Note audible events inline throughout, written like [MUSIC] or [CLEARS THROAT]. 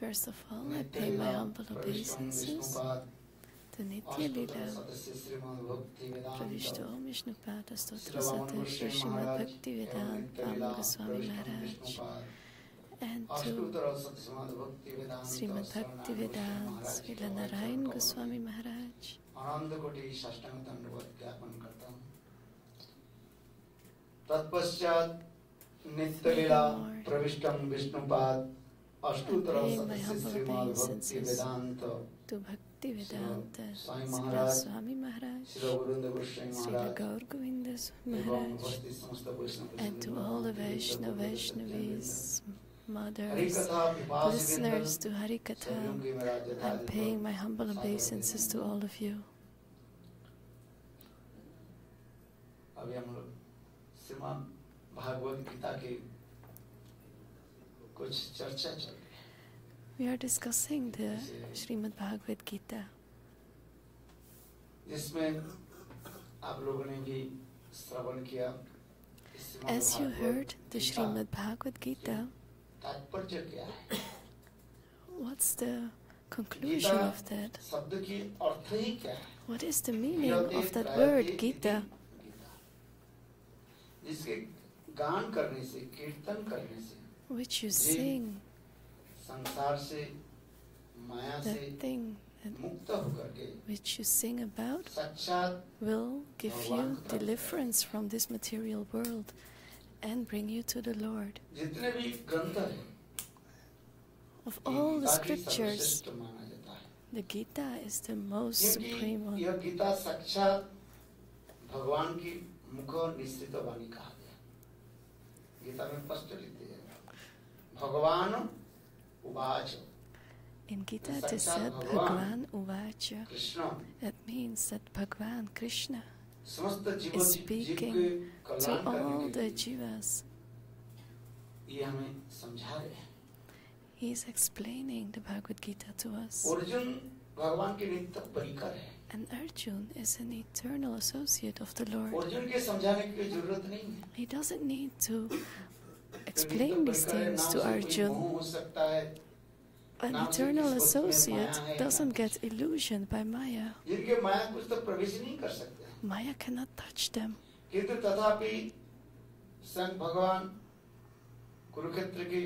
First of all, I pay my humble obeisances to Nitya Lila, Pravishto Vishnupada Stotra Satashi Srimad Bhakti Vedanta Maharaj and to Srimad Bhakti Vedanta Srila Narayan Goswami Maharaj. तत्पश्चात नित्य लीला प्रविष्टम विष्णुपाद अष्टोत्तर सदस्य श्रीमद् भक्ति वेदांत To Bhakti Vedanta Swami Srila Maharaj, Swami Maharaj, Shri Govind Goswami Srila Maharaj Gaur Govinda एवं Maharaj, उपस्थित समस्त वैष्णव and to all the Vaishnava Vaishnavis, Hari mothers, कथा पिपासी listeners to Harikatha. सभी के मेरा I'm जताज paying my humble obeisances to all of you. अभी हम लोग Shrimad We are discussing the Srimad Bhagavad Gita. As you heard the Srimad Bhagavad Gita, what's the conclusion of that? What is the meaning of that word Gita? Gita. जिसके गान करने से कीर्तन करने से Which you जी। sing, संसार से माया से that thing that मुक्त होकर के which you sing about साक्षात will give भगवान you को प्राप्त deliverance from this material world and bring you to the Lord. जितने भी ग्रंथ है Of all the गीता की scriptures, सर्वश्रेष्ठ माना जाता है the Gita is the most supreme क्योंकि one. यह गीता साक्षात भगवान की मुख निश्चित वाणी कहा गया गीता में स्पष्ट लिखते हैं भगवान उवाच In Gita it is said Bhagwan Uvacha. That means that Bhagwan Krishna is speaking to all the jivas. हैं He is explaining the Bhagavad Gita to us. Arjun भगवान के नित्य परिकर है And Arjun is an eternal associate of the Lord. Arjun के समझाने की जरूरत नहीं है He doesn't need to तो explain these things to मोह Arjun हो सकता है An नाम से eternal किस वस्तु में associate माया है, doesn't get illusioned by Maya. जिनके माया कुछ तो प्रवेश नहीं कर सकते Maya cannot touch them. किंतु तथापि स्वयं भगवान कुरुक्षेत्र की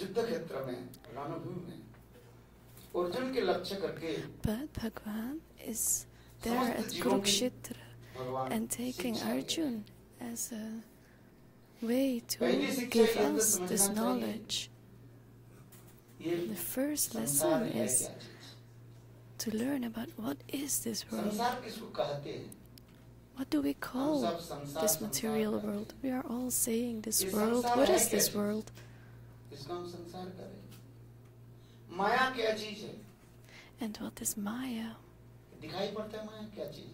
युद्ध क्षेत्र में रणभूमि में but Bhagwan is there at Kurukshetra and taking Arjun as a way to give us this knowledge. The first lesson is to learn about what is this world. What do we call this material world? We are all saying this world. What is this world? माया क्या चीज है And what is Maya? दिखाई पड़ता है माया क्या चीज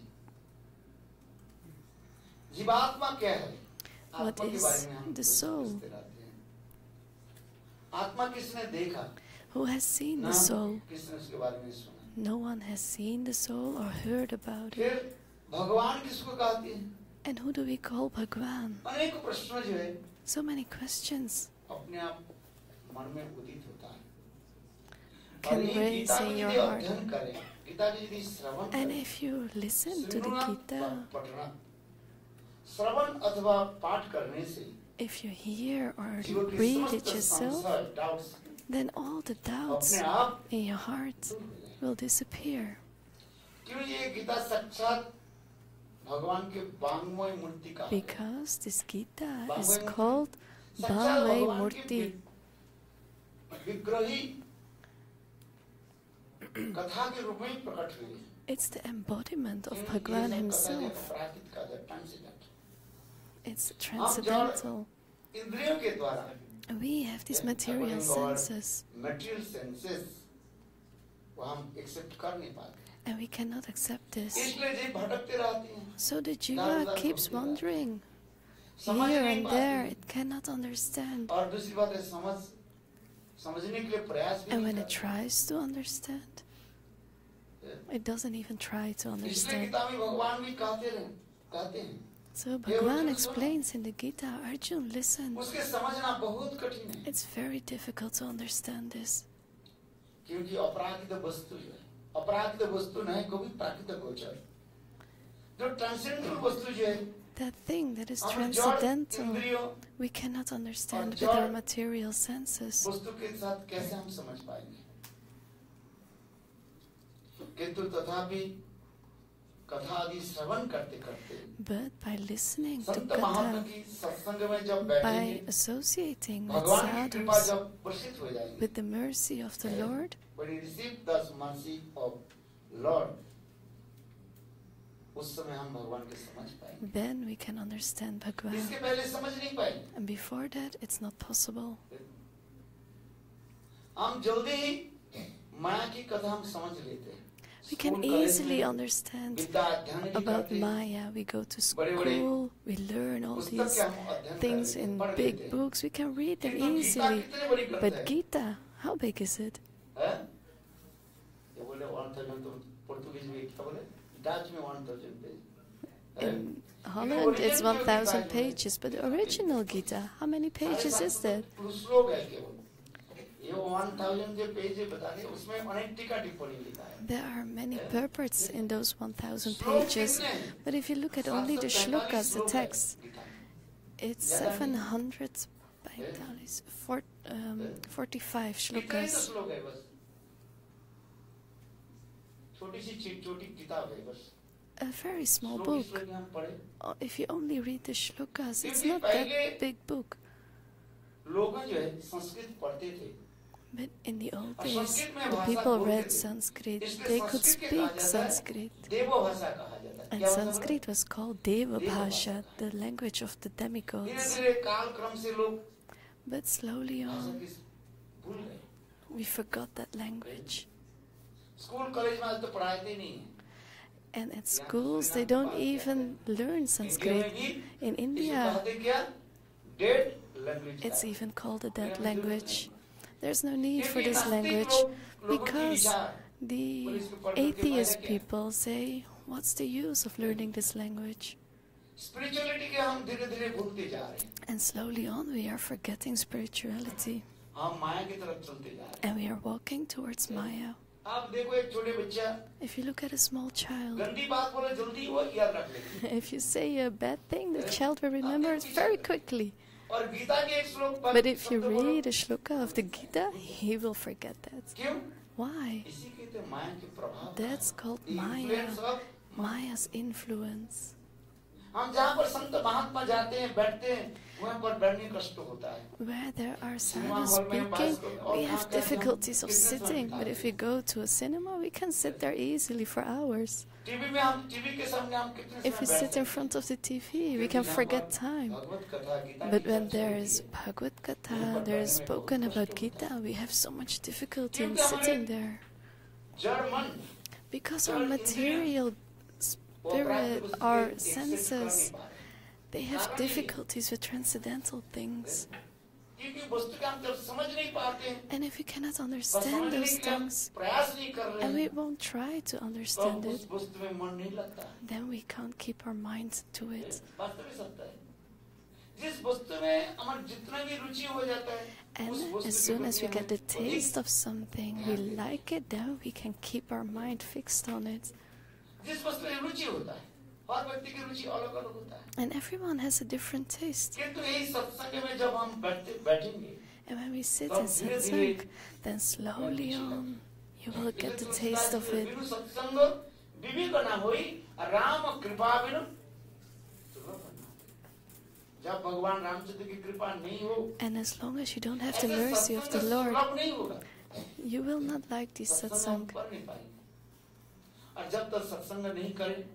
जीवात्मा क्या है What आत्मा के is बारे में हम the कुछ soul? सोचते रहते हैं आत्मा किसने देखा Who has seen ना the soul? किसने उसके बारे में सुना No one has seen the soul or heard about फिर it. भगवान किसको कहते हैं And who do we call Bhagwan? अनेक प्रश्न जो है So many questions अपने आप मन में उदित होता है can raise in your heart. And if you listen to the Gita, if you hear or read it yourself, then all the doubts in your heart will disappear. Because this Gita is called Bhamay Murti. [CLEARS THROAT] It's the embodiment of Bhagwan himself. It's transcendental. We have these material senses. And we cannot accept this. So the jiva keeps wandering here and there. It cannot understand. And when it tries to understand, it doesn't even try to understand. So Bhagavan explains in the Gita, Arjun, listen. It's very difficult to understand this. That thing that is transcendental, we cannot understand with our material senses. किंतु तथापि कथा आदि श्रवण करते करते But by listening to Sant Mahatma Katha, की सत्संग में जब by बैठेंगे associating with भगवान की कृपा sadhus, जब प्रसिद्ध हो जाएगी with the mercy of the Lord, when you receive the mercy of Lord उस समय हम भगवान के समझ पाएंगे then we can understand Bhagwan. इसके पहले समझ नहीं पाएंगे And before that, it's not possible. हम जल्दी ही माया की कथा हम समझ लेते हैं we can easily understand about Maya. We go to school, we learn all these things in big books. We can read them easily. But Gita, how big is it? In Holland, it's 1,000 pages, but the original Gita, how many pages is that? There are many purports in those 1,000 pages, but if you look at only the shlokas, the text, it's 700 Bengalis, four, um, 45 shlokas. A very small book. Uh, if you only read the shlokas, it's not that big book. But in the old days, the people read Sanskrit, they could speak Sanskrit. And Sanskrit was called Devabhasha, the language of the demigods. But slowly on, we forgot that language. And at schools, they don't even learn Sanskrit. In India, it's even called a dead language. There's no need for this language because the atheist people say, What's the use of learning this language? And slowly on, we are forgetting spirituality. And we are walking towards Maya. If you look at a small child, [LAUGHS] if you say a bad thing, the child will remember it very quickly. But if you read a shloka of the Gita, he will forget that. Why? That's called Maya, Maya's influence. Where there are sadhus speaking, we have difficulties of sitting. But if we go to a cinema, we can sit there easily for hours. If we sit in front of the TV, we can forget time. But when there is Bhagavad Gita, there is spoken about Gita, we have so much difficulty in sitting there. Because our material spirit, our senses, they have difficulties with transcendental things. And if we cannot understand those things, and we won't try to understand it, then we can't keep our minds to it. And as soon as we get the taste of something, we like it, then we can keep our mind fixed on it. And everyone has a different taste. And when we sit in satsang, then slowly on, you will get the taste of it. And as long as you don't have the mercy of the Lord, you will not like this satsang.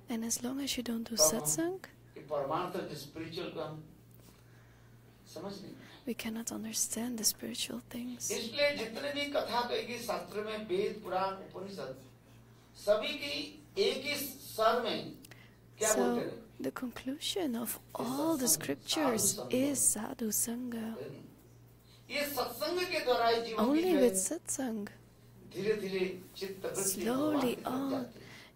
And as long as you don't do satsang, we cannot understand the spiritual things. So, the conclusion of all the scriptures is sadhu sangha. Only with satsang, slowly on.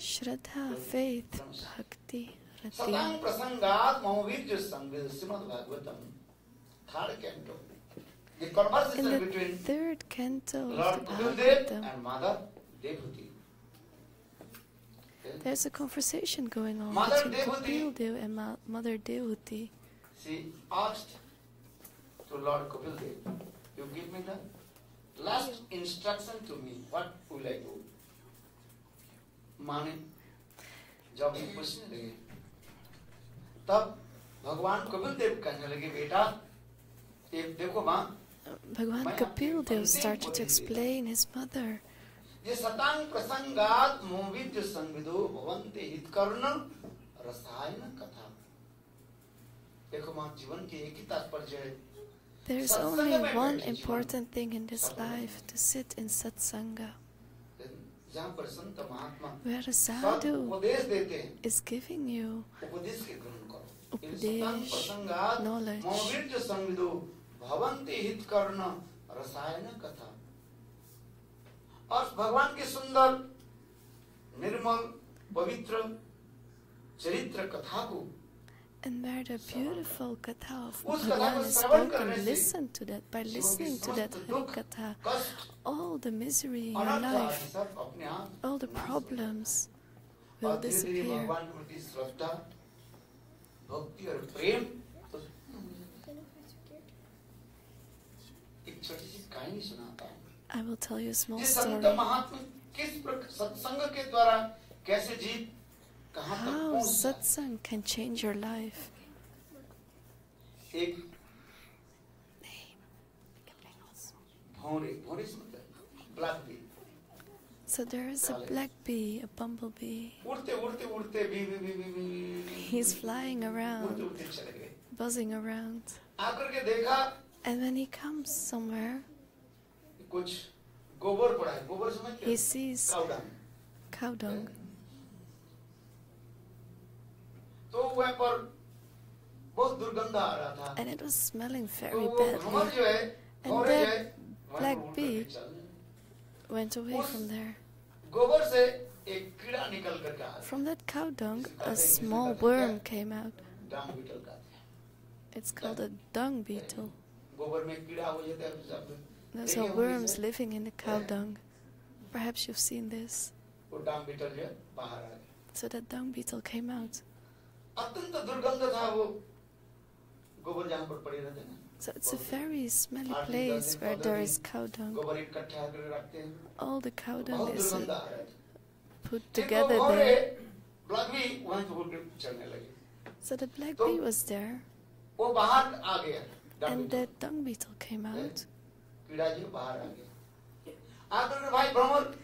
Shraddha, faith, bhakti, सतां rati. प्रसंगात ममवीर्य संविद Shrimad Bhagavatam third canto the In conversation the between third canto of Lord the Gurudev Bhagavatam, and Mother Devhuti. there's a conversation going on Mother between Devuti. Kapil Dev and Ma- Mother Devuti. She asked to Lord Kapil Dev, you give me the last instruction to me, what will I do? माने जब ये पूछने लगे तब भगवान कपिल देव कहने लगे बेटा ये देखो माँ Bhagavan Kapil Dev started to explain his mother. ये सतांग प्रसंगात मोविद्य संविदो भवन्ते हितकर्ण रसायन कथा देखो माँ जीवन की एक ही तात्पर्य है There's only one important thing in this life to sit in satsanga, where a sadhu is giving you Upadesh, knowledge. रसायन कथा और भगवान के सुंदर निर्मल पवित्र चरित्र कथा को And where the beautiful katha of Bhagavan is spoken, listen to that. By listening to that katha, all the misery in your life, all the problems will disappear. I will tell you a small story. How satsang can change your life. So there is a black bee, a bumblebee. He's flying around, buzzing around. And when he comes somewhere, he sees cow dung. and it was smelling very badly. And that black bee went away from there. From that cow dung, a small worm came out. It's called a dung beetle. Those are worms living in the cow dung. Perhaps you've seen this. So that dung beetle came out. अत्यंत दुर्गंध था वो गोबर जहाँ पर पड़े रहते हैं So it's a very smelly place where there is cow dung. गोबर इकट्ठा कर रखते हैं All the cow dung बहुत is दुर्गंध uh, आ रहा है put फिर वो together भौरे there. ब्लैक भी वहाँ से उड़ के चलने लगे So the black So- bee was there, वो बाहर आ गया डांग and beetle. that dung beetle came out, कीड़ा जो बाहर आ गया आकर के भाई भ्रमर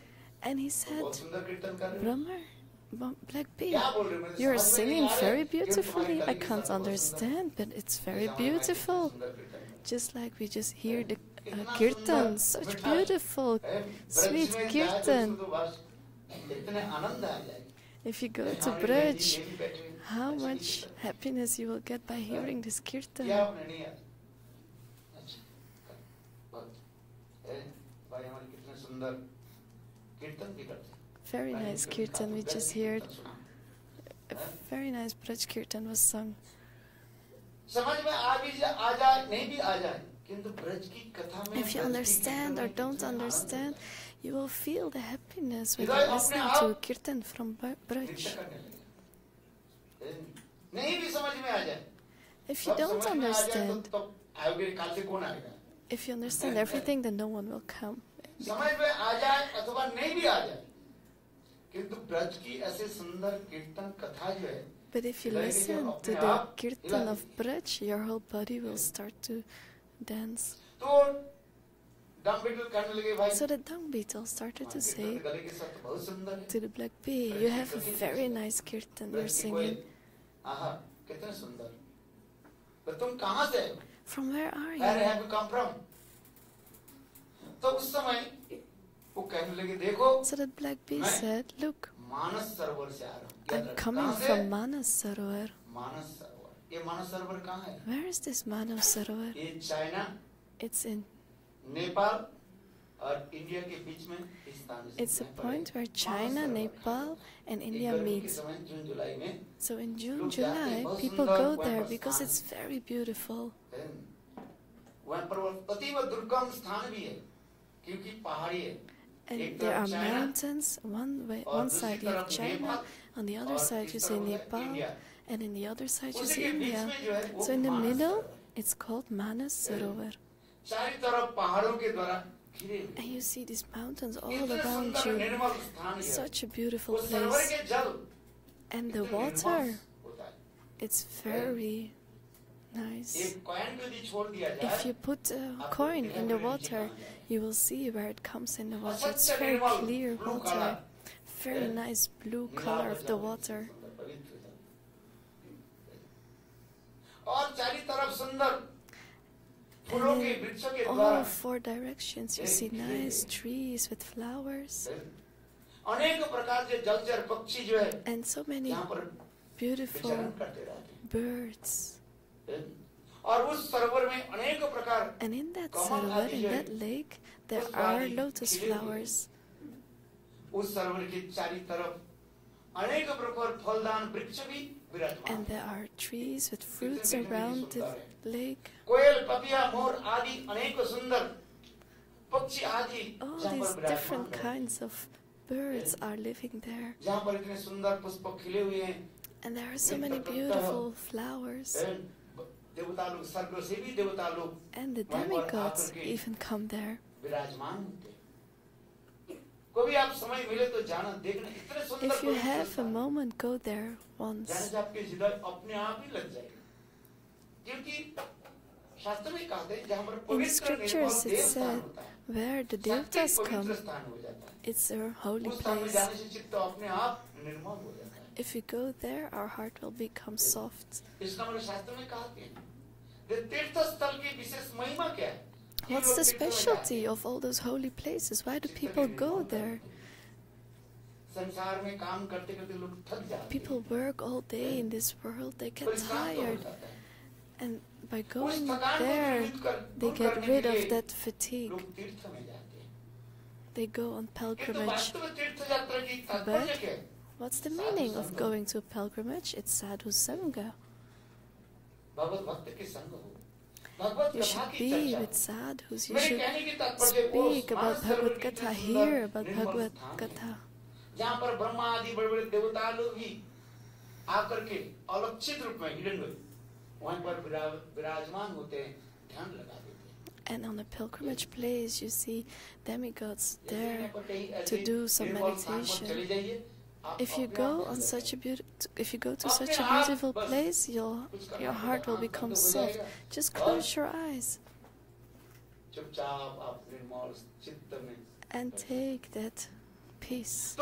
and he बहुत said, सुंदर Blackpink, you're singing very beautifully. I can't understand, but it's very beautiful. Just like we just hear the uh, kirtan, such beautiful, sweet kirtan. If you go to Braj, how much happiness you will get by hearing this kirtan. कीर्तन भी करते Very भाई, nice कीर्तन kirtan we का just कीर्तन heard. सुना। A very nice Braj kirtan was sung. समझ में आ भी जा, आ जाए नहीं भी आ जाए किंतु ब्रज की कथा में If you ब्रज की understand कीर्तन or में don't कितना आनंद understand, you will feel the happiness when Hidayat you're apne listening aap to kirtan from Bra- है। Braj. नृत्य करने लगे। नहीं भी समझ में आ जाए If you तब don't समझ में आ जाए तो understand, तब आओगे काल से कौन आएगा if you understand everything, then no one will come. समझ में आ जाए अथवा नहीं भी आ जाए But if you listen to the kirtan of Braj, your whole body will start to dance. So the dung beetle started to say to the black bee, You have a very nice kirtan you're singing. From where are you? Where have you come from? So the black bee मैं- said, Look, मानस सरोवर से आ रहा हूँ याद I'm रखना। coming कहाँ से? from Manas Sarovar. मानस सरोवर ये मानस सरोवर कहाँ है Where is this Manas Sarovar? ये चाइना It's in नेपाल और इंडिया के बीच में इस स्थान से It's a यहाँ पर point है। where Manas China, Sarovar Nepal, कहाँ and है? India ये गर्मी के meet. समय जून जुलाई में So in June, लोग जाते हैं, July, बहुत people सुंदर go वहाँ there पर because स्थान it's very beautiful. है। वहाँ पर वो अतीव दुर्गम स्थान भी है क्योंकि पहाड़ी है and there are mountains. One way, side you have China, on the other side you see Nepal, and in the other side you see India. So in the middle, it's called Manas Sarovar. And you see these mountains all around you. Such a beautiful place. And the water, it's very Nice. If you put a coin in the water, you will see where it comes in the water. It's very clear water, very nice blue color of the water. And all four directions you see nice trees with flowers and so many beautiful birds. And in that sarovar, in that lake, there are lotus flowers. And there are trees with fruits around the lake. All these different kinds of birds are living there. And there are so many beautiful flowers. And the demigods even come there. If you have a moment, go there once. In scriptures it said, where the devtas come, it's a holy place. If we go there, our heart will become soft. What's the specialty of all those holy places? Why do people go there? People work all day in this world, they get tired. And by going there, they get rid of that fatigue. They go on pilgrimage. But What's the meaning of going to a pilgrimage? It's sadhu sangha. भगवत भक्त के संग हो भगवत You कथा should की be चर्चा with sadhus. You मेरे should कहने की तात्पर्य वो speak about Manas Sarovar Bhagavad की Gita, इतनी hear सुंदर about निर्मल Bhagavad स्थान है, Gita. जहाँ पर ब्रह्मा आदि बड़े बड़े देवता लोग भी आकर के अलक्षित रूप में हिडन हुए वहीं पर विरा- विराजमान होते हैं ध्यान लगा देते हैं And on a pilgrimage place, you see demigods जैसे यहाँ there. पर कहीं to ऐसे do some निर्मल स्थान पर meditation. If you go on such a beautiful, if you go to such a beautiful place, your your heart will become soft. Just close your eyes and take that peace.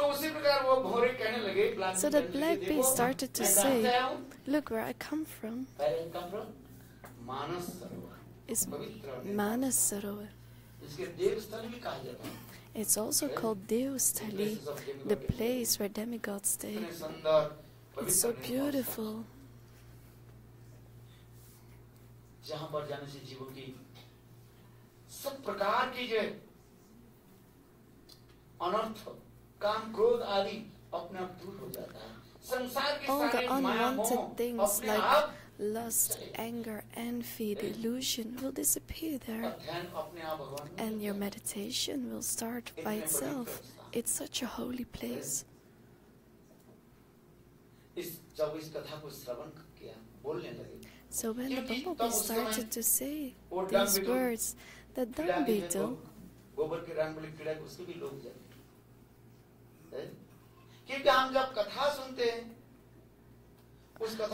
So the black bee started to say, "Look where I come from." Is Manas Sarovar. It's also called Deustali, the place where demigods stay. It's so beautiful. All the unwanted things like lust, anger, envy, delusion will disappear there. And your meditation will start by itself. It's such a holy place. So when the bumblebee started to say these words, the dung beetle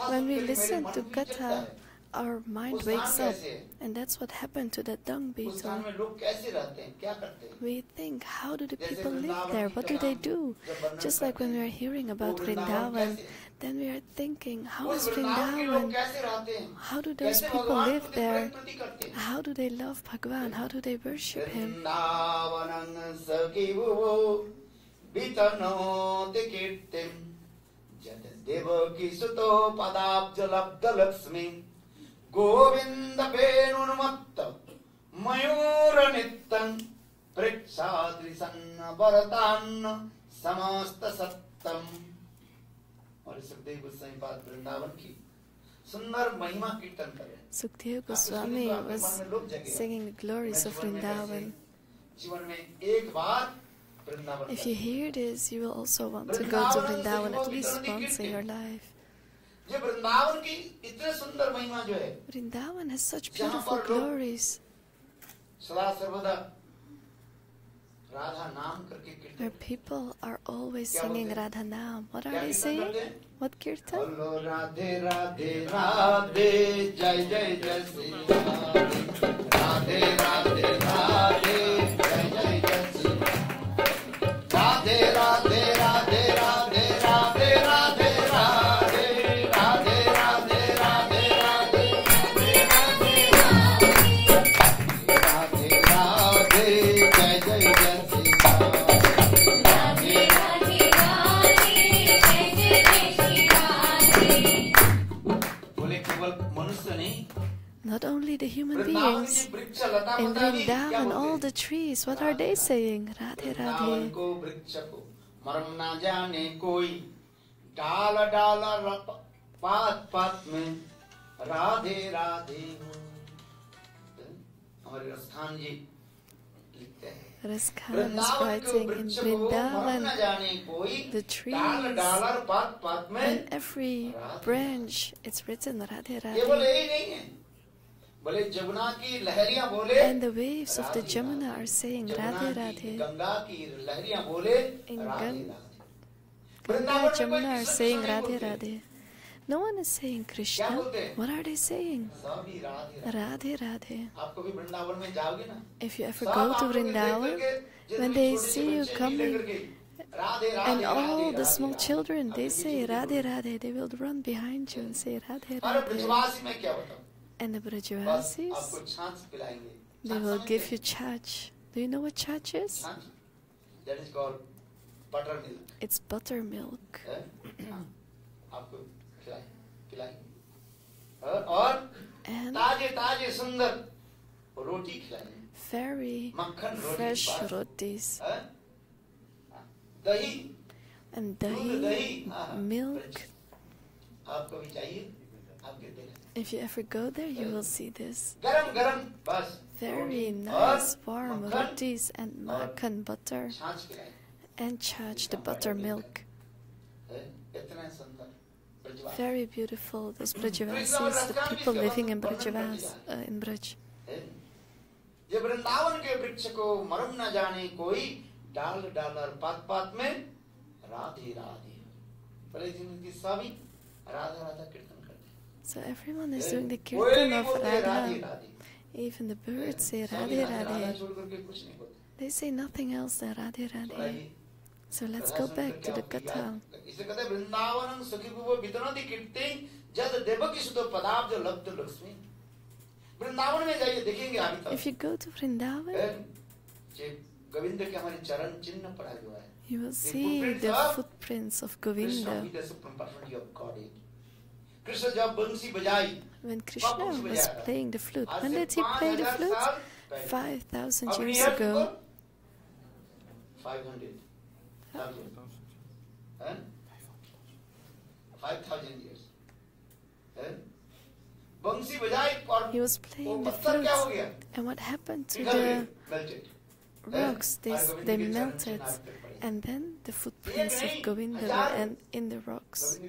when we listen to Katha, our mind wakes up. And that's what happened to that dung beetle. We think, how do the people live there? What do they do? Just like when we are hearing about Vrindavan, then we are thinking, how is Vrindavan? How do those people live there? How do they love Bhagwan? How do they worship him? जत देव की सुतो पदाब्ज लब्ध लक्ष्मी गोविंद पेनुन्मत्त देवकीसुतो पदाब्जलब्धलक्ष्मी गोविन्दवेणुन्मत्त वरतान्न समस्त सत्तम और सुखदेव गोस्वामी पाद वृंदावन की सुंदर महिमा कीर्तन करें Sukhdev Goswami was singing the glories of Vrindavan जीवन में एक बार If you hear this, you will also want to go to Vrindavan at least once in your life. Vrindavan has such beautiful glories. Where people are always singing Radha Nam. What are they saying? What kirtan? Radhe Radhe Radhe Jai Jai Jai Radhe Radhe Radhe in Vrindavan, all the trees, what are they saying? Radhe, Radhe. डाला Raskhan is writing in Vrindavan, the trees, in every branch it's written Radhe Radhe. And the waves of the Jamuna are saying Radhe Radhe. In Ganga, Jamuna are saying Radhe Radhe. No one is saying Krishna. What are they saying? Radhe Radhe. If you ever go to Vrindavan, when they see you coming, and all the small children, they say Radhe Radhe. They will run behind you and say Radhe Radhe and the Brajavasis, they will give you chach. Do you know what chach is? That is called buttermilk. It's buttermilk. [COUGHS] and very fresh rotis. And dahi, milk. If you ever go there, you will see this. Very nice, warm rotis and makhan butter. And chach the buttermilk. Very beautiful, those Brajavasis, the people living in Brajavas, uh, in Braj. So everyone is doing the kirtan of Radha. Even the birds say Radhe Radhe. They say nothing else than Radhe Radhe. So let's go back to the Katha. If you go to Vrindavan, you will see the footprints of Govinda. When Krishna was playing the flute, when did he play the flute? 5,000 years ago. 500. 5,000 years. He was playing the flute. And what happened to the rocks? They, they melted. And then the footprints of Govinda and in the rocks.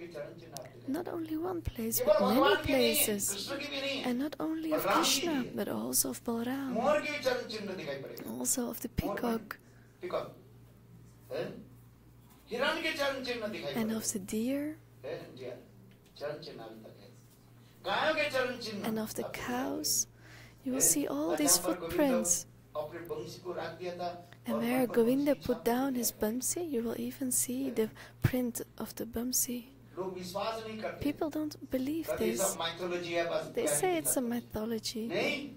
Not only one place, but many places. And not only of Krishna, but also of Balaram. Also of the peacock. And of the deer. And of the cows. You will see all these footprints. And where Govinda put down his bansi, you will even see the print of the bansi. People don't believe this. They say it's a mythology.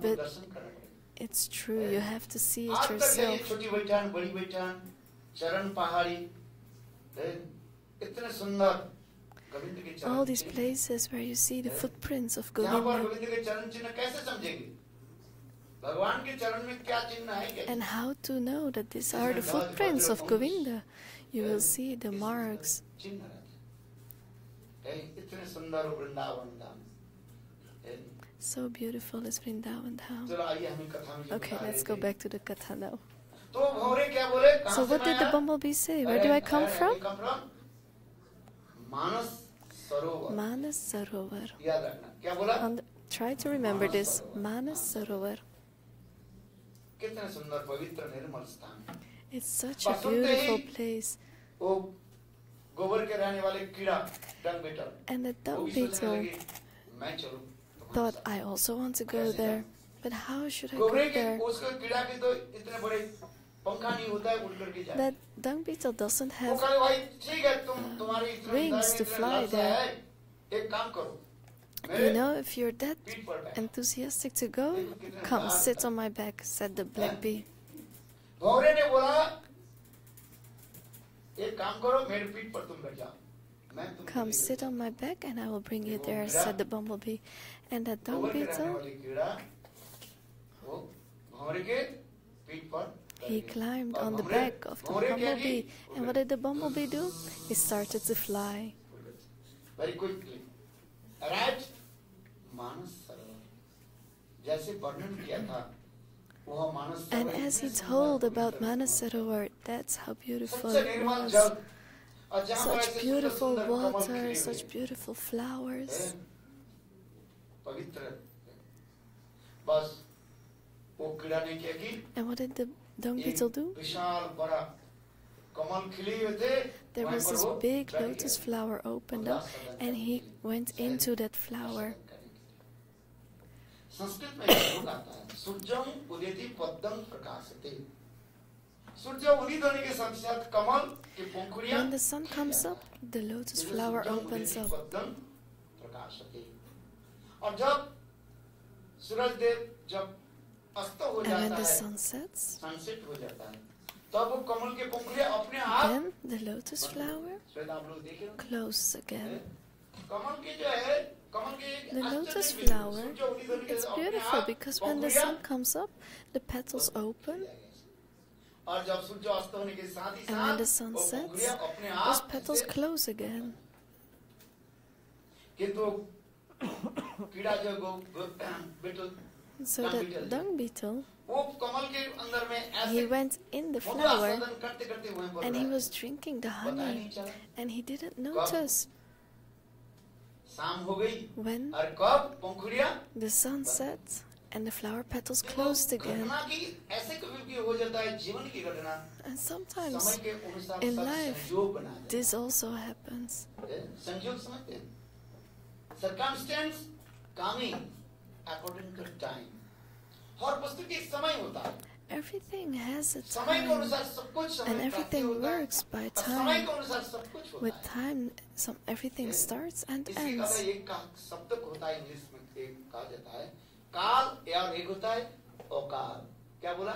But it's true, you have to see it yourself. All these places where you see the footprints of Govinda. And how to know that these are the footprints of Govinda? You will see the marks. So beautiful is Vrindavan Dham. Okay, let's go back to the Katha now. So what did the bumblebee say? Where do I come from? Manas Sarovar. Try to remember this. Manas Sarovar. कितने सुंदर पवित्र निर्मल स्थान है। It's such a बस सुनते beautiful ही- place. वो गोबर के रहने वाले कीड़ा डंग बेटर And the वो dung भी सोचने beetle लगे मैं चलूं तुम्हारे thought, साथ। I also want to go कैसे there. But how should I go गोबरे के there? उसके कीड़ा के तो इतने बड़े पंखा नहीं होता है उड़ करके जाए That dung beetle doesn't वो have कहे भाई ठीक है तुम तुम्हारी इतने wings हृदय में to इतने fly लालसा there. You know, if you're that enthusiastic to go, come sit on my back, said the black bee. Come sit on my back and I will bring you there, said the bumblebee. And the dung beetle, he climbed on the back of the bumblebee. And what did the bumblebee do? He started to fly. Very quickly. Right? मानस सरोवर जैसे वर्णन किया था वह मानस And Sarovar as he इतने told सुंदर about पवित्र Manas Sarovar, that's how beautiful सबसे it Nirmal was. जल और जहाँ पर Such ऐसे beautiful सुंदर-सुंदर कमल water, खिले such हुए beautiful flowers. हैं। पवित्र बस वो कीड़ा ने क्या की And what did the dung एक beetle do? विशाल बड़ा कमल खिले हुए थे there was this big lotus flower opened up, and he went into that flower. when the sun comes up, the lotus flower opens up. And when the sun sets, then the lotus flower closes again. The lotus flower is beautiful because when the sun comes up, the petals open. And when the sun sets, those petals close again. so that dung beetle he went in the flower and he was drinking the honey and he didn't notice. When the sun set and the flower petals closed again. And sometimes in life, this also happens. Circumstance coming according to time. Everything has a समय के time, अनुसार सब कुछ समय and प्राप्ति everything होता है। works by और समय time. के अनुसार सब कुछ होता With है time, some everything starts and इसी ends. का एक का शब्द होता है इंग्लिश में एक कहा जाता है काल या एक होता है अकाल क्या बोला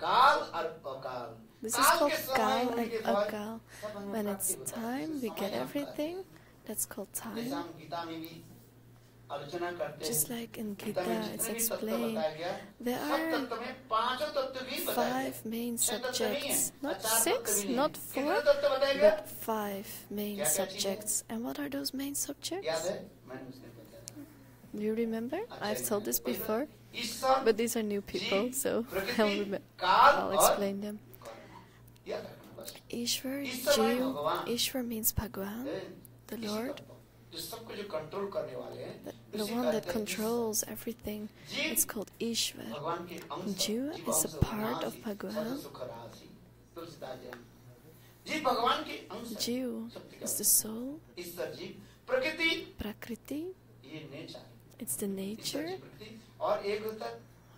काल और अकाल This is काल called के समय gal होने and के बाद akal. सब हमें When प्राप्ति it's होता है। time, we समय get आपका है। everything. That's called जैसे time. Just like in Gita, it's explained there are five main subjects, not six, not four, but five main subjects. And what are those main subjects? You remember? I've told this before, but these are new people, so I'll, I'll explain them. Ishwar, Jeev, Ishwar means Bhagwan, the Lord the one that controls everything. It's called Ishvar. Jiva is a part of Bhagavan. Jiva is the soul. Prakriti. It's the nature.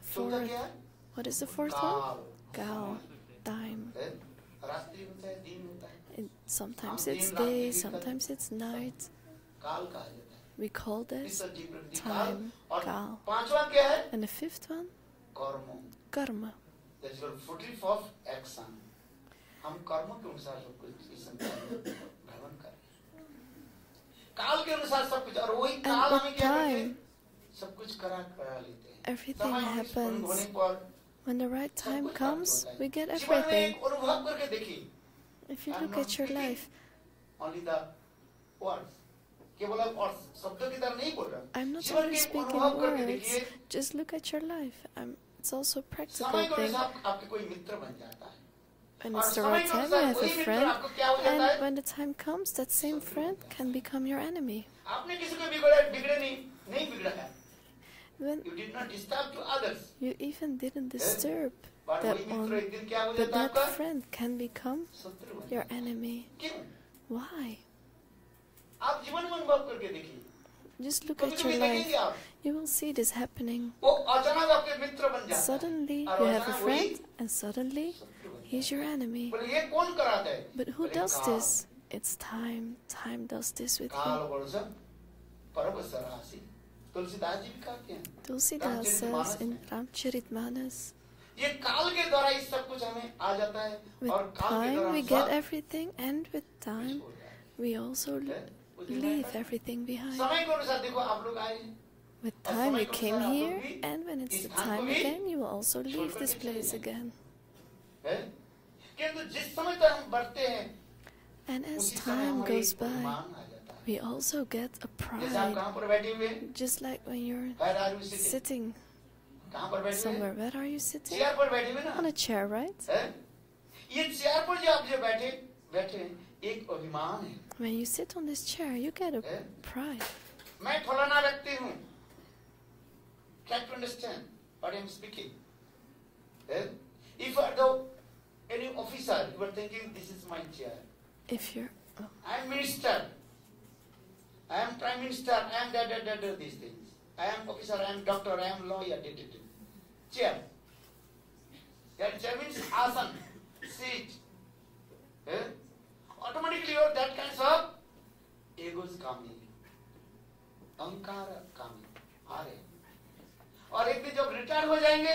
For What is the fourth one? Kal. Time. Sometimes it's day, sometimes it's night. काल कहा जाता है We call this ईश्वर जी प्रकृति काल time, और काल. पांचवा क्या है And the fifth one, कर्म karma. That is your fruitive of action. हम कर्मों के अनुसार सब कुछ इस संसार में भ्रमण कर रहे हैं। काल के अनुसार सब कुछ और वही काल with हमें क्या करते हैं? time, सब कुछ करा करा लेते हैं everything समय हम इस पूर्ण happens. होने पर When the right सब time कुछ प्राप्त comes, होता है। we get जीवन में everything. एक अनुभव करके देखिए If you I'm look not at your speaking life, only the words I'm not only speaking words, just look at your life. I'm, it's also a practical thing. When it's the right time, have a friend, and when the time comes, that same friend can become your enemy. When you even didn't disturb that one, but that friend can become your enemy. Why? Just look कभी at कभी your देखेंगे life. आप You will see this happening. वो अचानक आपके मित्र बन जाता है Suddenly, और you have a अचानक वही friend, and suddenly, शत्रु बन he's your enemy. जाता है। बोले ये कौन कराता है But who बोले, does काल। this? It's time. Time does this with काल you. वर्ष परम सरासी तुलसीदास जी भी कहते हैं Tulsidas says in Ramcharitmanas, ये काल के द्वारा ये सब कुछ हमें आ जाता है with और काल के time द्वारा we हम get सब everything, and with time छोड़ जाते हैं। we also है? वो जो leave everything behind. With time you came here, and when it's the time again, you will also leave this place again. And as time goes by, we also get a pride, just like when you're sitting? somewhere. Where are you sitting? On a chair, right? है? ये chair पर जो आप जो बैठे बैठे हैं, एक अभिमान है When you sit on this chair, you get a है? pride. मैं फलाना व्यक्ति हूँ Try to understand what I am speaking. है? If are the any officer, you are thinking this is my chair. If you're oh, I am minister. I am prime minister. I am that, that, that, that, these things. I am officer. I am doctor. I am lawyer. da, da, da. Chair. That chair means asan, seat. Eh? Automatically, you are that kinds of egos coming. Ankara coming. Are. और एक दिन जब retire हो जाएंगे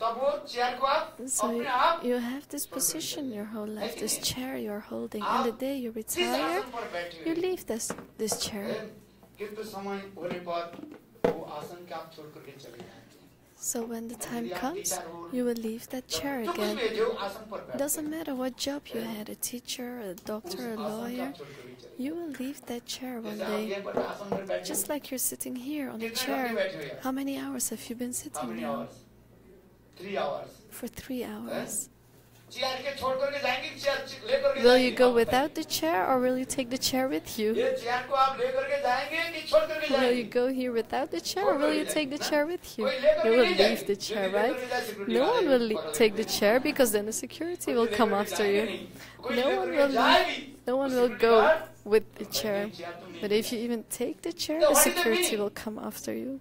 तब वो chair को आप So अपने you, आप you have this position your whole life, this chair you're holding, and the day you जिस retire, आसन पर बैठे you हुए leave this this हैं, chair. So when the time comes, you will leave that chair again. Doesn't matter what job you had, a teacher, a doctor, a lawyer, you will leave that chair one day. Just like you're sitting here on a chair. How many hours have you been sitting now? For three hours. Will you go without the chair or will you take the chair with you? Will you go here without the chair or will you take the chair with you? You will leave the chair, right? No one will take the chair because then the security will come after you. No one will. No one will go with the chair. But if you even take the chair, the security will come after you.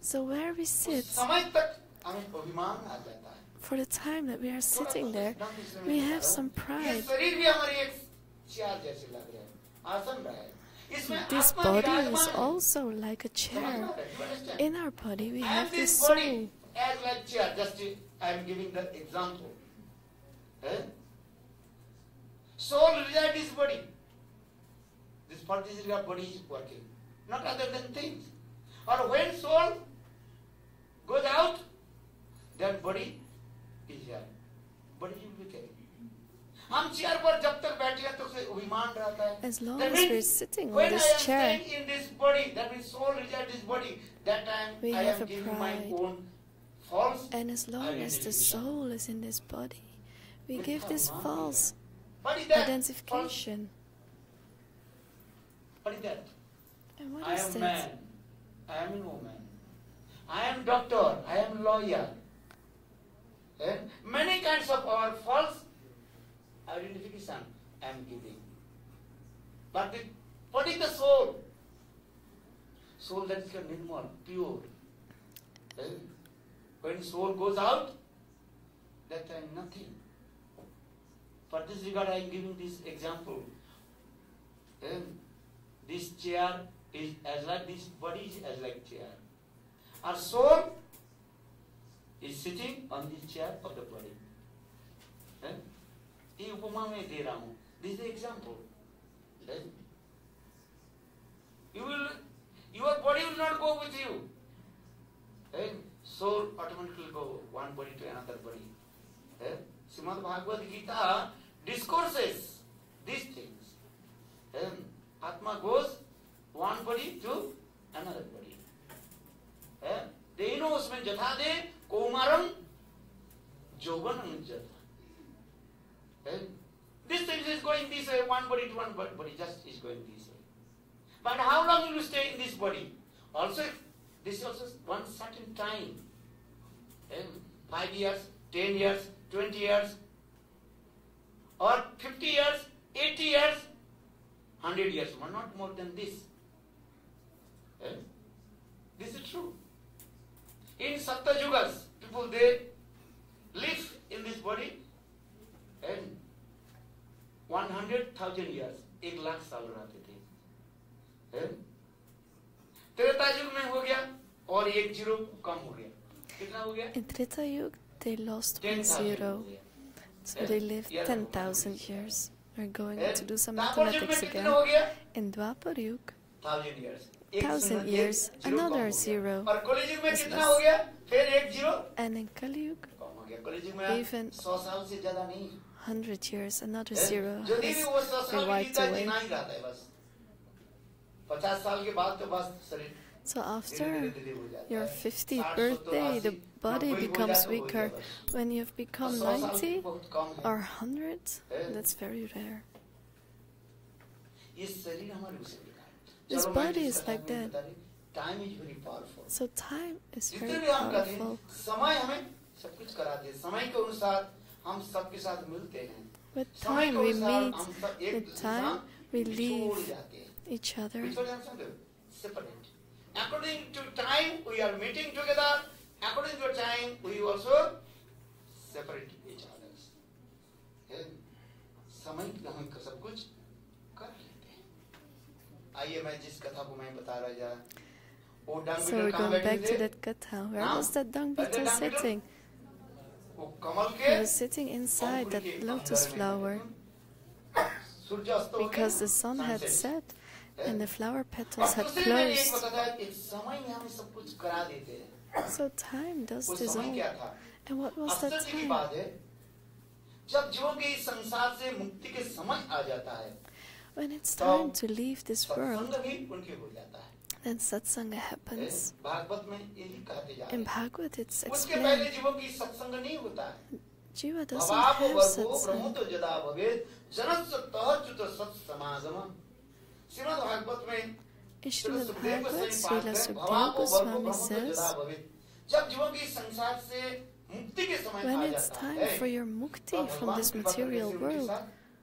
So where we sit, for the time that we are sitting there, we have some pride. This body is also like a chair. In our body, we have this soul. As like chair, just uh, I am giving the example. Eh? Soul resides in body. This body is regard, body is working, not other than things. Or when soul goes out, then body is here. Body will be carried. हम chair पर जब तक बैठे हैं तो उसे अभिमान रहता है As long That as means we're sitting on when I this am chair, staying in this body, that means soul resides in this body, that time We I have am a giving my pride. own false. and as long as the Identification. soul is in this body, we give this False false What is that? False. identification. What is that? And what I is am that? man. I am a woman. I am doctor. I am lawyer. And many kinds of our false identification I am giving. But the, what is the soul? Soul that is nirmal, pure. And when soul goes out, that time nothing. For this regard, I am giving this example. And this chair is as like this body is as like chair. Our soul is sitting on the chair of the body. ये उपमा मैं दे रहा हूँ this example you will your body will not go with you soul automatically go one body to another body Srimad Bhagavat Gita discourses these things and atma goes one body to another body and they knows when jathade Komaram Jovanam Jata. This thing is going this way, one body to one body, just is going this way. But how long will you stay in this body? Also, this is also one certain time. And five years, ten years, twenty years, or fifty years, eighty years, hundred years, One, not more than this. Eh? This is true. In Saptajugas, people they live in this body and one hundred thousand years, एक लाख साल रहते थे त्रेता युग में हो गया और एक जीरो कम हो गया कितना हो गया In Treta Yuga, they lost one 10,000 zero, हो गया so they lived 10,000 years. We're going to do some द्वापर युग में mathematics कितना again. हो गया In Dwapar Yuga, thousand years thousand years, another zero was. And in Kali Yuga, even hundred years, another zero is been wiped away. So after your 50th birthday, the body becomes weaker. When you've become 90 or 100, that's very rare. This चलो मैं body जिस is कथा like में that. बता रही, time is very powerful. So time is जितने very भी हम कहते हैं powerful. समय हमें सब कुछ कराते हैं समय के अनुसार हम सबके साथ मिलते हैं With समय time के we अनुसार meet हम सब एक with दूसरे time, से we बिछोड़ leave जाते हैं each other. बिछोड़ जाते हैं separate according to time we are meeting together according to time we also separate each other है? समय के हम सब कुछ So बीटल we're कहाँ going बैठे back to थे that katha. Where Huh? was that dung Where's the beetle dung beetle? sitting? वो कमल He के was sitting inside Ankur that के lotus अंदर में flower बैठे थे। सूर्य अस्त हो गया, because the sun had sunset। set and the flower petals अब had दूसरे में एक closed. पता था एक समय में हम सब कुछ करा देते हैं So time does वो this समय all. क्या था And what was that आश्चर्य की time? बात है जब जीवों के इस संसार से मुक्ति के समय आ जाता है When it's time to leave this world, then satsanga happens. In Bhagavad, it's explained. Jiva doesn't have satsanga. In Srimad Bhagavat, Srila Sukhdeva Goswami says, when it's time for your mukti from this material world,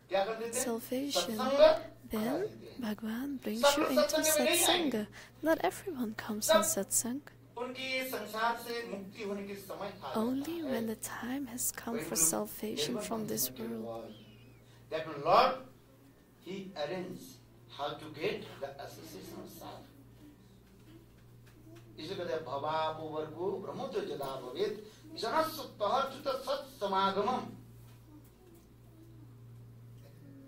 साथ क्या कर देते हैं? salvation, सत्संग करा then देते हैं। Bhagwan brings सब you लोग into सत्संग में नहीं satsanga. Not everyone comes in सब- satsang. उनकी संसार से मुक्ति होने के समय आ जाता Only है। when the time has come When for will salvation never from come this to the world. world. That will Lord, He arranges how to get the association of self. इसे कहते हैं भवापो वर्गो ब्रह्मोदय जदा भवेत जनस्व तहच्युत सत समागमम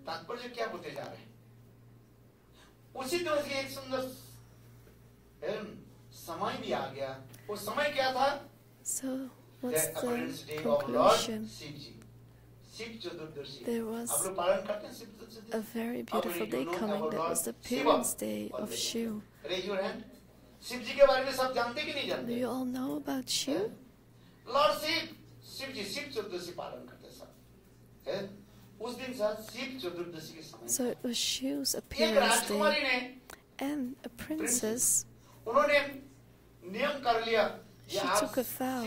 तात्पर्य क्या बोलते जा रहे हैं उसी तरह से एक सुंदर एवं समय भी आ गया वो समय क्या था So, what's That appearance the day of Lord conclusion? Shiv ji Shiv Chaturdashi There was आप लोग पालन करते हैं Shiv A Chaturdashi very How many beautiful do day you know coming. about That Lord was the Shiva? parents' day of Already. Shiv. Raise your hand. Shiv जी के बारे में सब जानते कि नहीं Do जानते you all know about Shiv? Lord Shiv Shiv जी शिव चतुर्दशी पालन करते सब so it was Shiva's appearance day and a princess. She took a vow.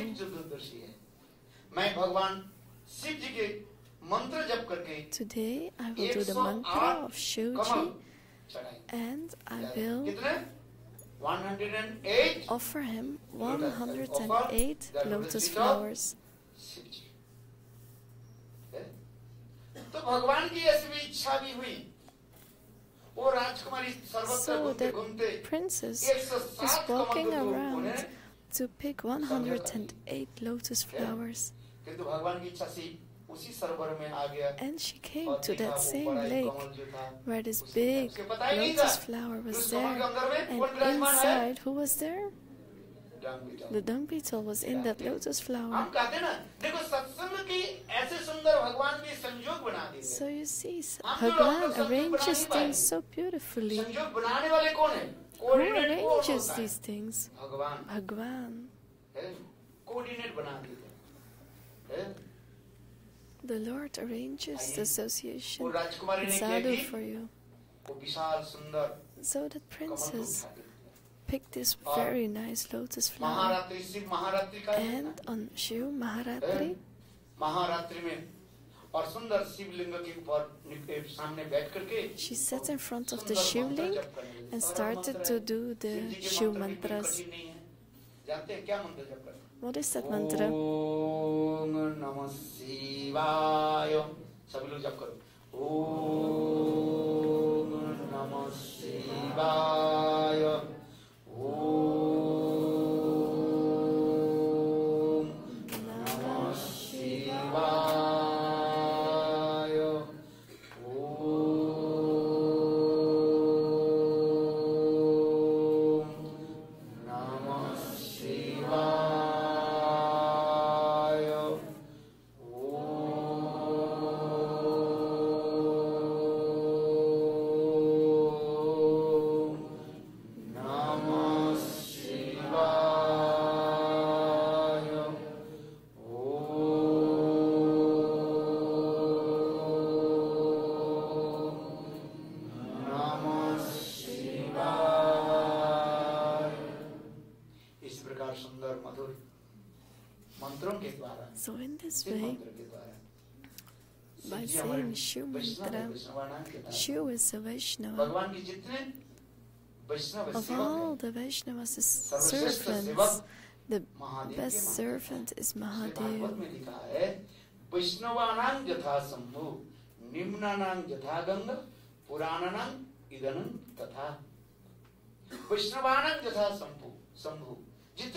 Today I will do the mantra of Shivji and I will offer him 108 lotus flowers. Shiv जी है? तो भगवान की ऐसी भी इच्छा भी हुई वो राजकुमारी सर्वत्र So घूमते that घूमते princess 107 was कमल walking के तो around उन्हें to pick 108 lotus flowers. किंतु भगवान की इच्छा से उसी सरोवर में आ गया And she came और to देखा that वो same बड़ा एक lake कमल जो था where this उसके big उसके पता ही नहीं था lotus flower कि was उस कमल के there. अंदर में And कौन विराजमान है inside, who was there? The dung beetle was in that lotus flower. So you see, Bhagwan arranges things so beautifully. Who arranges these things? Bhagwan. The Lord arranges the association. sadhu for you. So that princess picked this very nice lotus flower. And on Shiv Maharatri, she sat in front of the Shivling and started to do the Shiv mantras. What is that mantra? Om Namah Shivaya. सभी this Shiv way, मंत्र के द्वारा by Shiv जी हमारे saying Shiv वैष्णव mantra, हैं, वैष्णवानां के द्वारा। Shiv is a Vaishnava. भगवान की जितने वैष्णव Of सेवक all हैं, the Vaishnavas, the सर्वश्रेष्ठ servants, सेवक the महादेव के best महादेव servant is हैं। Bhagavat Mahadev.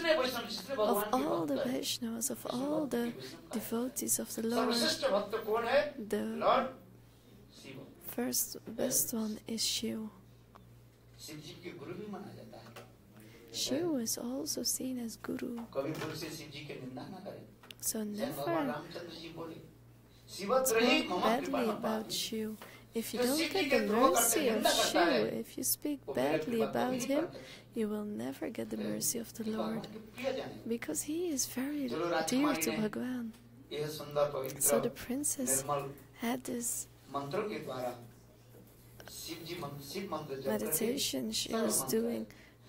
of all the Vaishnavas, of all the devotees of the Lord, the first best one is Shiv. Shiv is also seen as Guru. So never speak badly about Shiv. If you don't get the mercy of Shiva, if you speak badly about him, you will never get the mercy of the Lord. Because he is very dear to Bhagwan. So the princess had this meditation she was doing,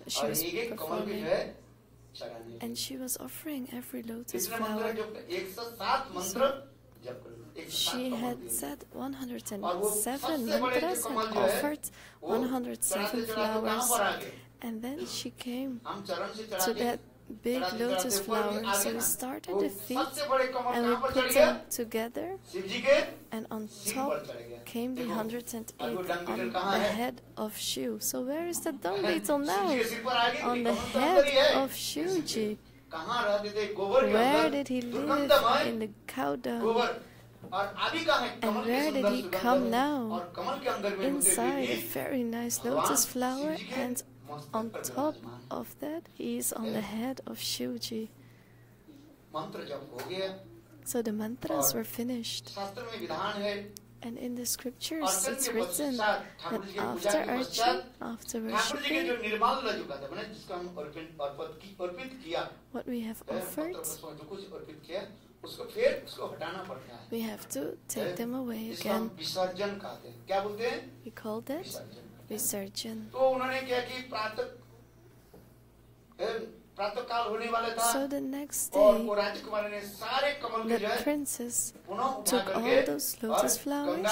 she was performing. And she was offering every lotus flower. So she had said 107 mantras and offered 107 flowers. And then she came to that big lotus flower. So we started the feet and we put them together. And on top came the 108 on the head of Shiv. So where is the dumb beetle now? On the head of Shivji? Where did he live? In the cow dung. And where did he come now? Inside a very nice lotus flower, and on top of that, he is on the head of Shivji. So the mantras were finished. And in the scriptures it's written that after our after worshipping, what we have offered, we have to take them away again. We call that visarjan. So the next day, the princess took all those lotus flowers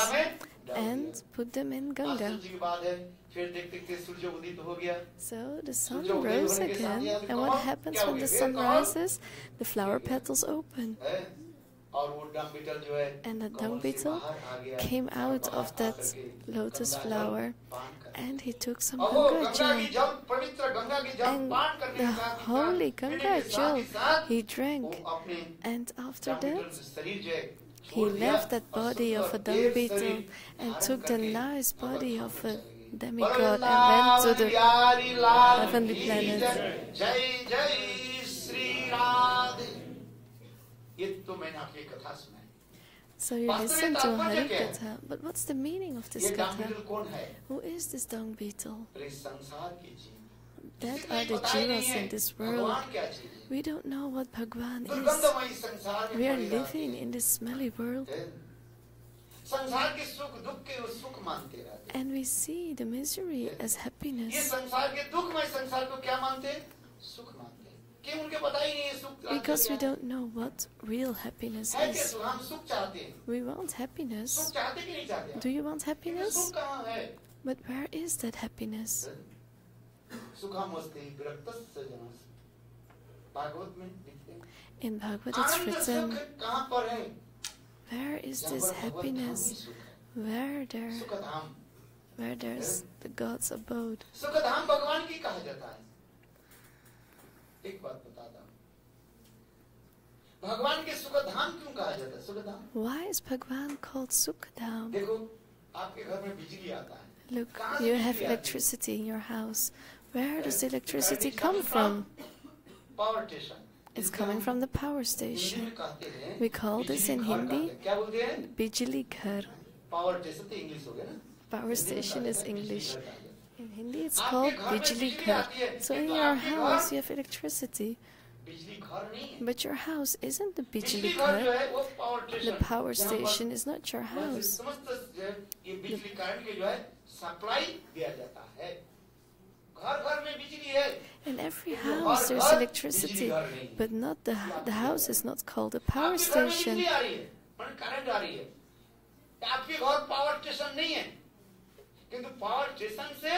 and put them in Ganga. So the sun rose again, and what happens when the sun rises? The flower petals open. And the dung beetle came out of that lotus flower and he took some Ganga Jal. And the holy Ganga Jal he drank. And after that, he left that body of a dung beetle and took the nice body of a demigod and went to the heavenly planet. So you listen to Hari Katha, but what's the meaning of this Katha? Who is this dung beetle? That are the jivas in this world. We don't know what Bhagwan is. We are living in this smelly world. And we see the misery as happiness. Because we don't know what real happiness is. We want happiness. Do you want happiness? But where is that happiness? In Bhagavad it's written, where is this happiness? Where there, where there's the God's abode? एक बात बताता हूँ भगवान के सुखधाम क्यों कहा जाता है Sukhdham Why is Bhagwan called Sukhadham? देखो आपके घर में बिजली आता है Look, you have electricity in your house. Where does the electricity come from? Power station. It's coming from the power station. We call this in Hindi Ghar. Power station is English. घर कहते हैं। In Hindi it's आपके called घर में Bijli बिजली Ghar. आती है, So in किंतु your आपके house घर- you have electricity, बिजली घर नहीं है but your house isn't the बिजली Bijli घर जो Ghar. है वो पावर The स्टेशन power जहाँ पर station is not your वहाँ से house. समस्त जो है, ये बिजली करंट के जो है सप्लाई दिया जाता है घर घर में बिजली है In every किंतु house हर there's घर electricity, बिजली घर नहीं है। but not the the house is not called a power आपके घर में station. बिजली आ रही है मतलब करंट आ रही है आपके घर पावर स्टेशन नहीं है किंतु पावर स्टेशन से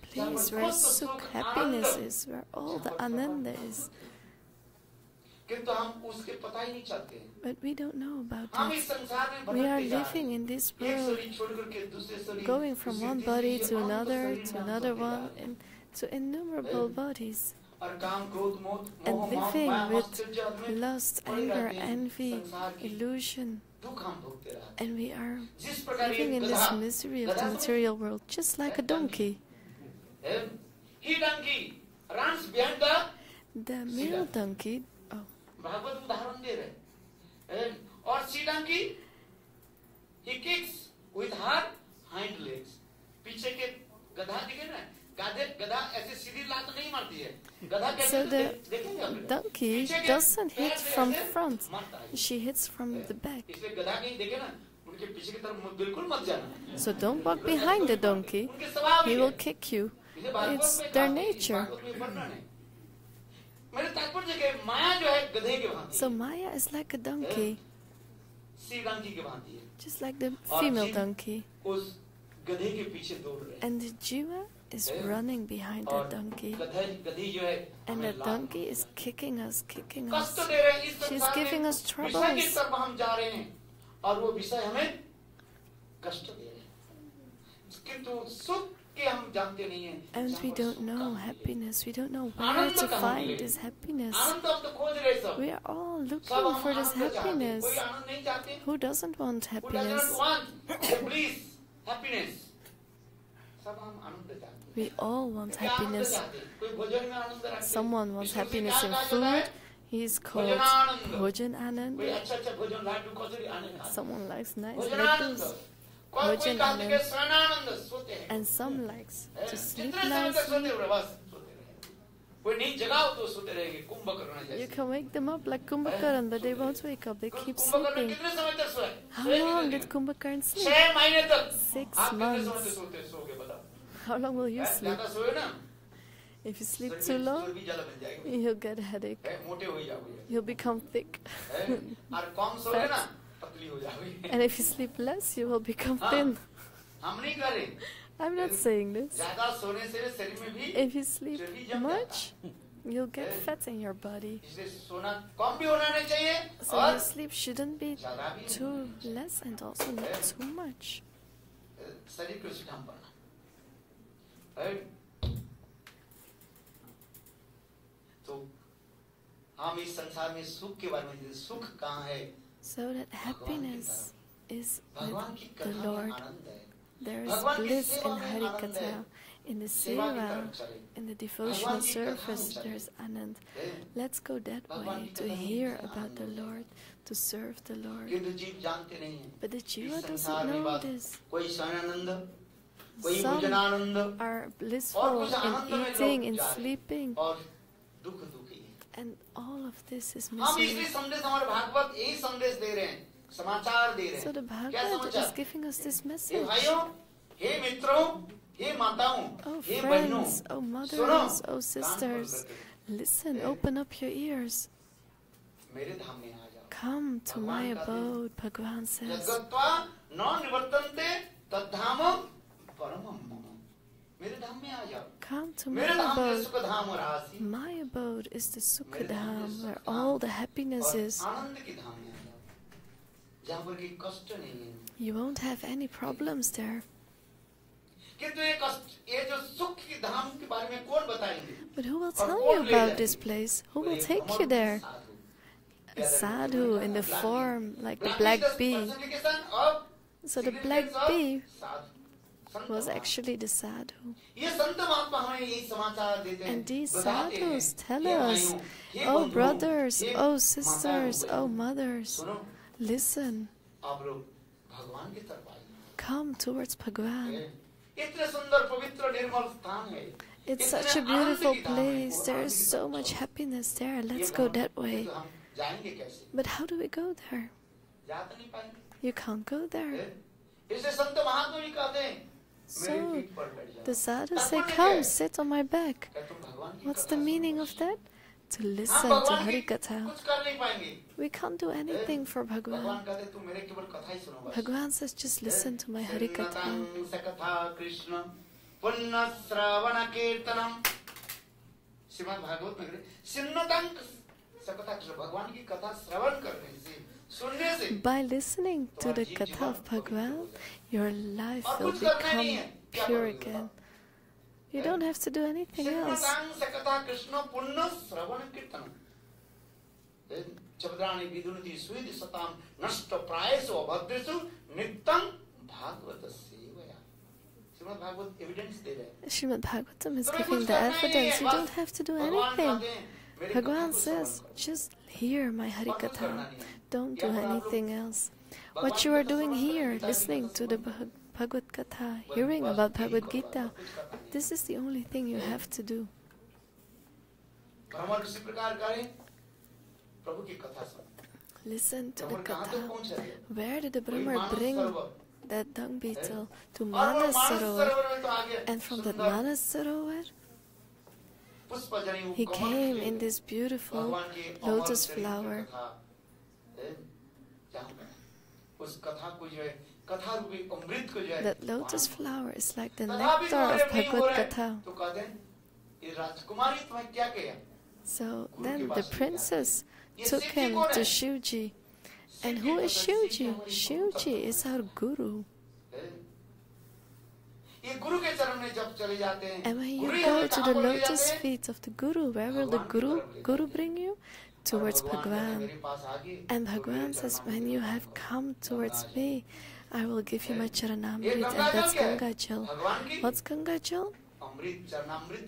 place where sukh, happiness is, where all the ananda is. But we don't know about that. We are living in this world, going from one body to another, to another one, and to innumerable bodies. And living with lust, anger, envy, illusion. And we are living in this misery of the material world just like a donkey. the The male donkey, oh, Bhagavat उदाहरण दे रहे हैं। और सी donkey he kicks with her hind legs पीछे के गधा दिखे ना गधे गधा ऐसे सीधी लात नहीं मारती है गधा कैसे So तो the दे- देखेंगे आप लोग। donkey पीछे के doesn't पैर hit से from ऐसे front, मारता है। she hits from the back. इसलिए गधा कहीं देखे ना उनके पीछे की तरफ बिल्कुल मत जाना So don't walk behind the donkey, उनके स्वभाव he ही will है। kick you. इसे भागवत It's में their कहा है, nature. भागवत में वर्णन है। मेरे तात्पर्य के माया जो है गधे के भांति So Maya is like a donkey, C donkey के भांति है just like the और female जीव donkey. उस गधे के पीछे दौड़ रहे हैं And the jiva is Yeah. running behind the और donkey. गधा गधी जो है And हमें the लात donkey is kicking us, kicking कष्ट us. दे रहे हैं इस She's संसार giving में us विषय की troubles. तरफ हम जा रहे हैं और वो विषय हमें कष्ट दे रहे हैं किंतु सुख and we don't know happiness, we don't know where to find this happiness. We are all looking for this happiness. Who doesn't want happiness? We all want happiness. Someone wants happiness in food. He is called Bhojan Anand. Someone likes nice letters virgin olive, and some likes to sleep nicely. You can wake them up like Kumbhakaran, but they won't wake up. They keep sleeping. How long did Kumbhakaran sleep? Six months. How long will you sleep? If you sleep too long, you'll get a headache. You'll become thick. [LAUGHS] हैं? [LAUGHS] और कम सोगे ना पतली हो जाओगे And if you sleep less, you will become हाँ। thin. हम नहीं कर रहे I'm not saying this. ज्यादा सोने से शरीर में भी If you sleep चर्बी जम much, जाता you'll get fat in your body. इसलिए सोना कम भी होना नहीं चाहिए So और your sleep shouldn't be ज्यादा भी नहीं too होना चाहिए। less and also not too much. शरीर को उसी ढंग पड़ना Right? तो हम इस संसार में सुख के बारे में जानते हैं। सुख कहाँ है so that happiness is with the Lord. There is bliss in Harikatha, in the seva, in the devotional service, there is anand. Let's go that way to hear about the Lord, to serve the Lord. But the jiva doesn't know this. Some are blissful in eating, in sleeping. and all of this is हम इसलिए misery. संदेश हमारे भागवत यही संदेश दे रहे हैं समाचार दे रहे So the हैं क्या Bhagavad is समाचार giving us this hey message. भाइयों हे मित्रों हे माताओं Oh हे बहनों friends, oh सुनो mothers, oh कान खोल sisters, करके listen, Eh. open up your ears. मेरे धाम में आ जाओ Come to my भगवान का दिन। abode, Bhagavan says. जगत्वा न निवर्तन्ते तद्धाम परमम मम मेरे धाम में आ जाओ come to my abode. My abode is the Sukhadham, where all the happiness is. You won't have any problems there. But who will tell you about this place? Who will take you there? A sadhu in the form like the black bee. So the black bee was actually the sadhu. And these sadhus tell us, oh brothers, oh sisters, oh mothers, listen, come towards Bhagwan. It's such a beautiful place. There is so much happiness there. Let's go that way. But how do we go there? You can't go there. इसे संत महात्मा भी कहते हैं मेरे So पीठ पर बैठ जाओ the sadhu say, तात्पर्य क्या है? Come, sit on my back. क्या तुम भगवान की What's कथा the meaning सुनो? of that? To हम listen to भगवान की Harikatha. कुछ कर नहीं पाएंगे We can't do anything for भगवान Bhagwan. कहते तुम मेरे केवल कथा ही सुनो बस Bhagwan says, just listen to my Harikatha. सुन्नतं सकथा Krishna पुण्य श्रवण कीर्तनम श्रीमद् भागवत में कहते, सुन्नतं सकथा कृष्ण भगवान की कथा श्रवण करने से सुनने से By listening to the Katha of Bhagwan, Your life will become pure again. You don't have to do anything else. చపదాని విధునితి Srimad Bhagavatam is giving the evidence. You don't have to do anything. Bhagavan says, just hear my Harikatha. Don't do anything else what you are doing here, listening to the Bhagavad Gita, hearing about Bhagavad Gita. This is the only thing you have to do. Listen to the Katha. Where did the Brahma bring that dung beetle? To Manas And from that Manas he came in this beautiful lotus flower. That lotus flower is like the nectar of Bhagavad Gita. So then the princess took him to Shivji. And who is Shivji? Shivji is our guru. And when you go to the lotus feet of the Guru, where will the Guru Guru bring you? towards Bhagwan. And Bhagwan says, When you have come towards me, I will give you my charanamrit. And that's Ganga Jal. What's Ganga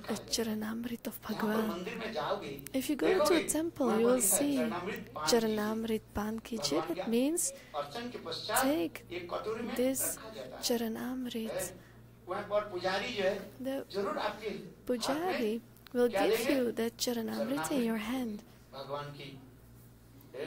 A charanamrit of Bhagwan. If you go to a temple, you will see charanamrit Panki. It means take this charanamrit. The pujari will give you that charanamrit in your hand. भगवान की है,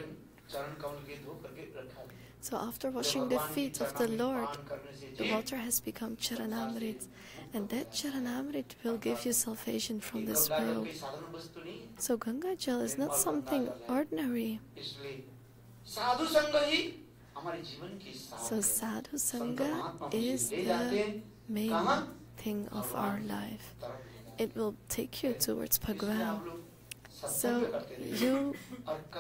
चरण कमल के धो करके रखा है। So after जब washing the भगवान की feet of the चरणामृत Lord, पान करने से the जीव water has become Charanamrit. And that Charanamrit will give you salvation from ये this गंगा जल world. कोई साधारण वस्तु नहीं है। So Ganga Jal is not something ordinary. इसलिए साधु संग ही हमारे जीवन की सार So है। Sadhu Sant Sangha Mahatma is मुझे ले जाते the हैं main कहाँ? thing of our life. तरफ ले जाते हैं। It will take you towards इसलिए Bhagwan. So you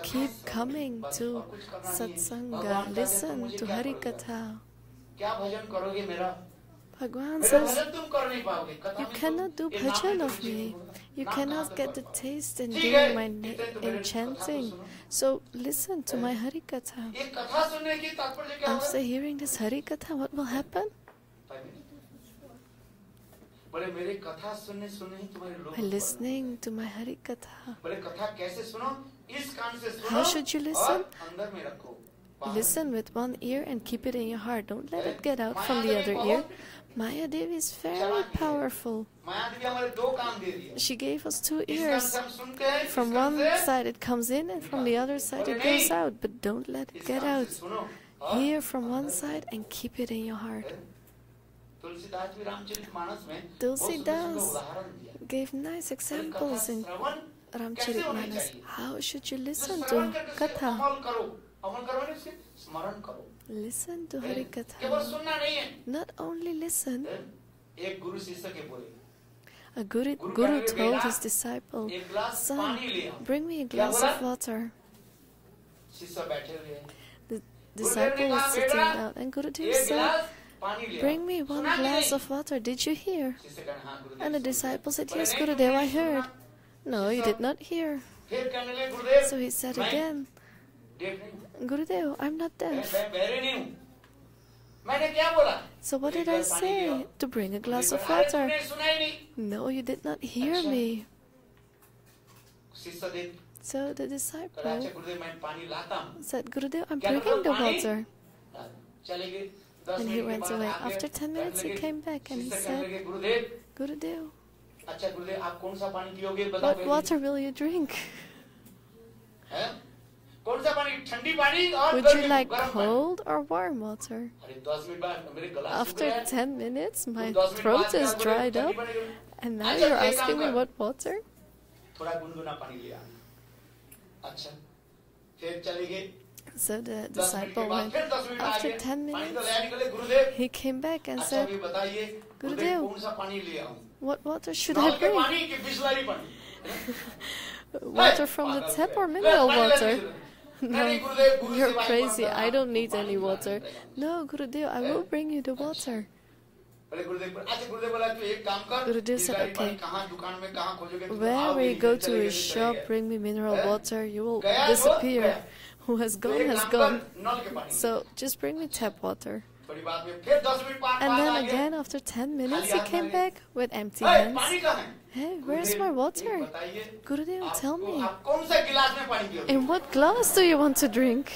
keep coming to satsanga, listen to Hari Katha. Bhagwan says, You cannot do bhajan of me. You cannot get the taste in doing my in chanting. So listen to my Hari Katha. After hearing this Hari Katha, what will happen? by listening to my Hari Katha. How should you listen? Listen with one ear and keep it in your heart. Don't let it get out from the other ear. Maya Devi is very powerful. She gave us two ears. From one side it comes in, and from the other side it goes out. But don't let it get out. Hear from one side and keep it in your heart. Tulsidas gave nice examples in Ramcharitmanas. How should you listen to Katha? Listen to Hari Katha. Not only listen, a guru, guru told his disciple, Son, bring me a glass of water. The disciple was sitting down, and Gurudev said, Bring me one glass of water, did you hear? And the disciple said, Yes, Gurudev, I heard. No, you did not hear. So he said again, Gurudev, I'm not deaf. So what did I say? To bring a glass of water. No, you did not hear me. So the disciple said, Gurudev, I'm bringing the water and he runs away. After 10 minutes, he came back and he said, Gurudev, what water will you drink? Would you like cold or warm water? After 10 minutes, my throat is dried up, and now you're asking me what water? So the disciple went. After 10 minutes, he came back and said, Gurudev, what water should I bring? [LAUGHS] water from the tap or mineral water? [LAUGHS] No, you're crazy. I don't need any water. No, Gurudev, I will bring you the water. Gurudev said, okay, where we go to a shop, bring me mineral water, you will disappear who has gone has gone. So just bring me tap water. And then again after 10 minutes he came back with empty hands. Hey, where's my water? Gurudev, tell me. In what glass do you want to drink?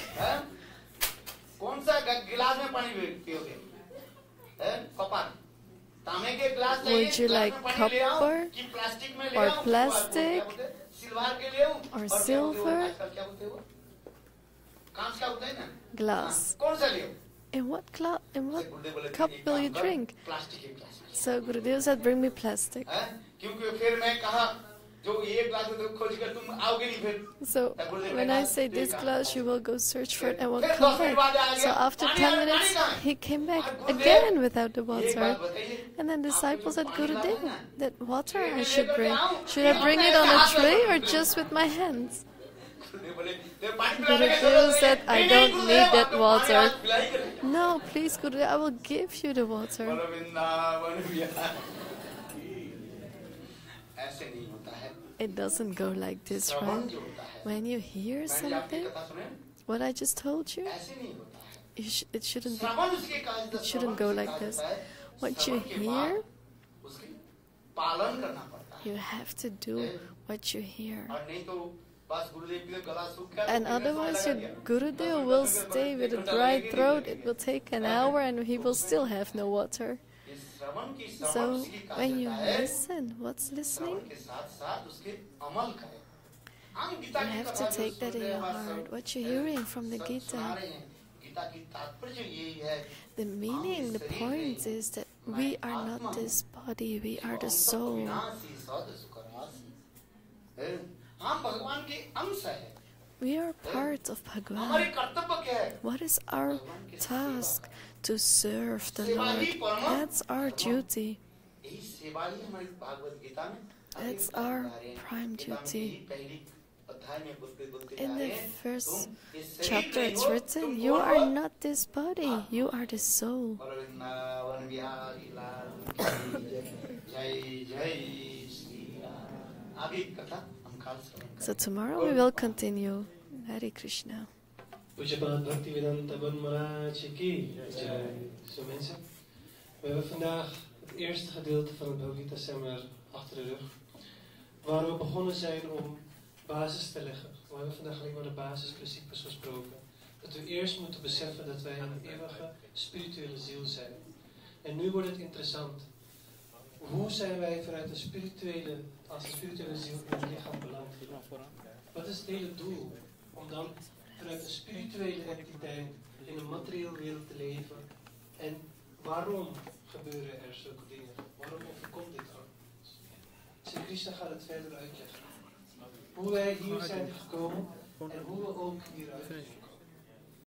Would you like copper or plastic or silver? glass. In what, gla- in what cup will you drink? So Gurudev said, bring me plastic. So when I say this glass, you will go search for it and will come back. So after 10 minutes, he came back again without the water. And then disciples said, Gurudev, that water I should bring, should I bring it on a tray or just with my hands? The feels said, I don't need that water. No, please, Gurudev, I will give you the water. It doesn't go like this, right? When you hear something, what I just told you, sh it, shouldn't be, it shouldn't go like this. What you hear, you have to do what you hear. And otherwise, your Gurudev will stay with a dry throat, it will take an hour, and he will still have no water. So, when you listen, what's listening? You have to take that in your heart, what you're hearing from the Gita. The meaning, the point is that we are not this body, we are the soul. We are part of Bhagwan. What is our task? To serve the Lord. That's our duty. That's our prime duty. In the first chapter, it's written, You are not this body, you are the soul. So tomorrow we will continue. Hare Krishna. We hebben vandaag het eerste gedeelte van het bhagavata Seminar achter de rug. Waar we begonnen zijn om basis te leggen. We hebben vandaag alleen maar de basisprincipes gesproken. Dat we eerst moeten beseffen dat wij een eeuwige spirituele ziel zijn. En nu wordt het interessant. Hoe zijn wij vanuit een spirituele als een spirituele ziel in het lichaam beland? Wat is het hele doel? Om dan vanuit een spirituele entiteit in een materieel wereld te leven. En waarom gebeuren er zulke dingen? Waarom overkomt dit ons? Sri Krishna gaat het verder uitleggen. Hoe wij hier zijn gekomen en hoe we ook hieruit.